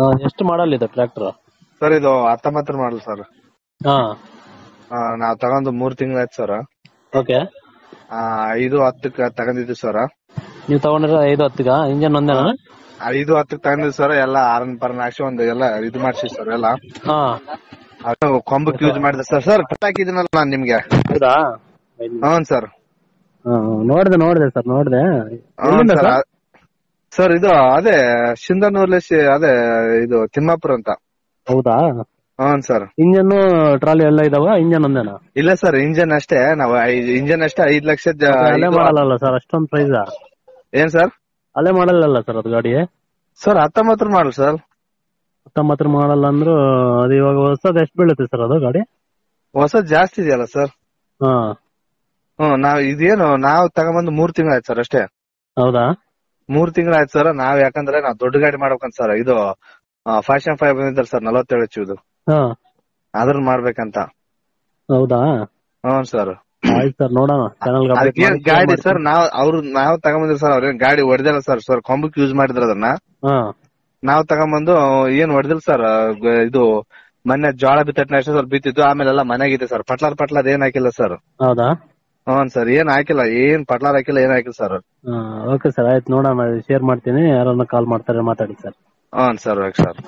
ಎಷ್ಟು ಮಾಡಲ್ ಇದೆ tractor? Sir ಇದು ಹತ್ತೊಂಬತ್ತರ ಮಾಡಲ್ ಸರ್. ಹಾ. ನಾವ್ ತಗೊಂಡು ಮೂರ್ ತಿಂಗಳಾಯ್ತು ಸರ್. ಓಕೆ. ಐದು ಹತ್ತಕ್ಕೆ ತಗೊಂಡಿದ್ವಿ ಸರ್. ನೀವು ತಗೊಂಡಿರೋ ಐದು ಹತ್ತಿಗ ಇಂಜನ್ ಒಂದೇನಾ? ಐದು ಹತ್ತಕ್ಕೆ ತಗೊಂಡಿದ್ವಿ ಸರ್. ಎಲ್ಲ ಆರನ್ ಪರನ್ ಹಾಕ್ಸಿ ಒಂದು ಎಲ್ಲ ಇದು ಮಾಡ್ಸಿ ಸರ್ ಎಲ್ಲ. ಹಾ. ಅದು ಕೊಂಬಕ್ ಯೂಸ್ ಮಾಡಿದೆ ಸರ್. ಸರ್ ಹಾಕಿದ್ದೀನಲ್ಲ ನಾನ್ ನಿಮ್ಗೆ? ಹೌದಾ? ಹ್ಞೂ ಸರ್. ನೋಡಿದೆ ನೋಡಿದೆ ಸರ್ ನೋಡಿದೆ. ಸರ್ ಇದು ಅದೇ ಸಿಂಧನೂರ್ಲೆ ಅದೇ ಇದು ತಿಮ್ಮಾಪುರ ಅಂತ. ಹೌದಾ? ಹಾ ಸರ್. ಇಂಜನ್ ಟ್ರಾಲಿ ಎಲ್ಲ ಇದಾವ? ಇಂಜನ್ ಒಂದೇನಾ? ಇಲ್ಲ ಸರ್ ಇಂಜನ್ ಅಷ್ಟೇ. ನಾವು ಇಂಜನ್ ಅಷ್ಟೇ ಐದ್ ಲಕ್ಷ ಅಲ್ಲೇ ಮಾಡಲ್ಲ ಸರ್ ಅಷ್ಟೊಂದ್ ಪ್ರೈಸ್ ಏನ್ ಸರ್? ಅಲ್ಲೇ ಮಾಡಲ್ಲ ಸರ್ ಅದು ಗಾಡಿ ಸರ್ ಹತ್ತೊಂಬತ್ತರ ಮಾಡಲ್ ಸರ್. ಹತ್ತೊಂಬತ್ತರ ಮಾಡಲ್ಲ ಅಂದ್ರು ಅದು ಇವಾಗ ಹೊಸದ್ ಎಷ್ಟು ಬೀಳುತ್ತೆ ಸರ್ ಅದು ಗಾಡಿ? ಹೊಸದ್ ಜಾಸ್ತಿ ಇದೆಯಲ್ಲ ಸರ್. ಹಾ. ಹ್ಮ್ ನಾವ್ ಇದೇನು ನಾವ್ ತಗೊಂಬಂದು ಮೂರ್ ತಿಂಗಳಾಯ್ತು ಸರ್ ಅಷ್ಟೇ. ಹೌದಾ? ಮೂರ್ ತಿಂಗಳಾಯ್ತು ಸರ್ ನಾವ್ ಯಾಕಂದ್ರೆ ನಾವ್ ದೊಡ್ಡ ಗಾಡಿ ಮಾಡ್ಬೇಕಂತ ಸರ್ ಇದು ಫ್ಯಾಷನ್ ಫೈವ್ ಬಂದಿದ್ದಾರೆ ಸರ್ ನಲವತ್ತೇಳು ಎಚ್ ಇದು ಅದ್ರನ್ನ ಮಾಡ್ಬೇಕಂತ. ಹೌದಾ? ಹ್ಮ್ ಸರ್ ಆಯ್ತು ಸರ್ ನೋಡೋಣ. ಚಾನಲ್ ಗಾಡಿ ಸರ್ ನಾವ್ ಅವ್ರು ನಾವ್ ತಗೊಂಬಂದಿವಿ ಸರ್ ಅವ್ರೇನ್ ಗಾಡಿ ಹೊಡೆದಿಲ್ಲ ಸರ್ ಸರ್ ಕೊಂಬಕ್ ಯೂಸ್ ಮಾಡಿದ್ರ ಅದನ್ನ. ನಾವ್ ತಗೊಂಬಂದು ಏನ್ ಹೊಡೆದಿಲ್ಲ ಸರ್ ಇದು ಮೊನ್ನೆ ಜೋಳ ಬಿತ್ತಟ್ನ ಅಷ್ಟೇ ಸ್ವಲ್ಪ ಬಿತ್ತಿತ್ತು ಆಮೇಲೆ ಎಲ್ಲ ಮನೆಗಿದೆ ಸರ್ ಪಟ್ಲಾರ್ ಪಟ್ಲಾರ್ ಏನ್ ಹಾಕಿಲ್ಲ ಸರ್ ಹೌದಾ? ಹ್ಮ್ ಸರ್ ಏನ್ ಹಾಕಿಲ್ಲ ಏನ್ ಪಟ್ಲಾರ್ ಹಾಕಿಲ್ಲ ಏನ್ ಹಾಕಿಲ್ಲ ಸರ್. ಓಕೆ ಸರ್ ಆಯ್ತು ನೋಡೋಣ ಶೇರ್ ಮಾಡ್ತೀನಿ ಯಾರನ್ನ ಕಾಲ್ ಮಾಡ್ತಾರೆ ಮಾತಾಡಿ ಸರ್. ಹ್ಮ್ ಸರ್ ಓಕೆ ಸರ್.